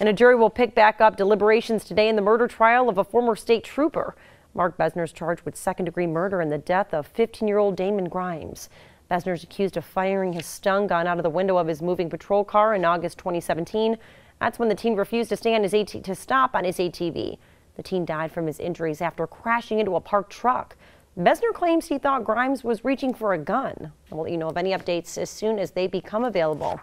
And a jury will pick back up deliberations today in the murder trial of a former state trooper. Mark Bessner is charged with second degree murder in the death of 15 year old Damon Grimes. Bessner is accused of firing his stun gun out of the window of his moving patrol car in August 2017. That's when the teen refused to stay on his AT to stop on his ATV. The teen died from his injuries after crashing into a parked truck. Bessner claims he thought Grimes was reaching for a gun. We'll let you know of any updates as soon as they become available.